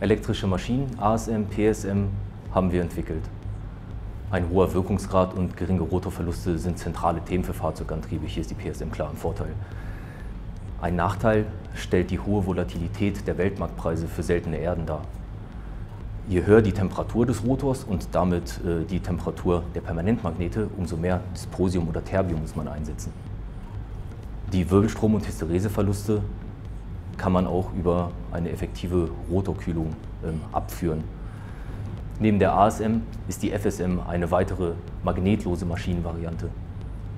Elektrische Maschinen, ASM, PSM, haben wir entwickelt. Ein hoher Wirkungsgrad und geringe Rotorverluste sind zentrale Themen für Fahrzeugantriebe. Hier ist die PSM klar im Vorteil. Ein Nachteil stellt die hohe Volatilität der Weltmarktpreise für seltene Erden dar. Je höher die Temperatur des Rotors und damit äh, die Temperatur der Permanentmagnete, umso mehr Dysprosium oder Terbium muss man einsetzen. Die Wirbelstrom- und Hystereseverluste kann man auch über eine effektive Rotorkühlung ähm, abführen. Neben der ASM ist die FSM eine weitere magnetlose Maschinenvariante.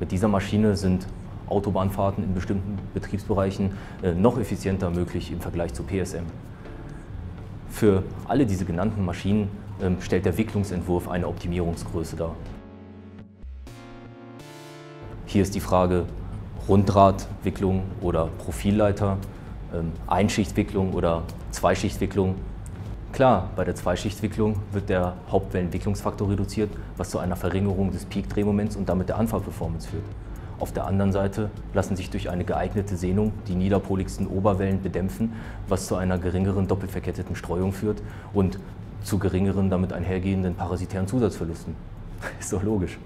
Mit dieser Maschine sind Autobahnfahrten in bestimmten Betriebsbereichen äh, noch effizienter möglich im Vergleich zu PSM. Für alle diese genannten Maschinen ähm, stellt der Wicklungsentwurf eine Optimierungsgröße dar. Hier ist die Frage Runddrahtwicklung oder Profilleiter, Einschichtwicklung oder Zweischichtwicklung. Klar, bei der Zweischichtwicklung wird der Hauptwellenwicklungsfaktor reduziert, was zu einer Verringerung des Peak-Drehmoments und damit der Anfahrperformance führt. Auf der anderen Seite lassen sich durch eine geeignete Sehnung die niederpoligsten Oberwellen bedämpfen, was zu einer geringeren doppelverketteten Streuung führt und zu geringeren damit einhergehenden parasitären Zusatzverlusten. Ist doch logisch.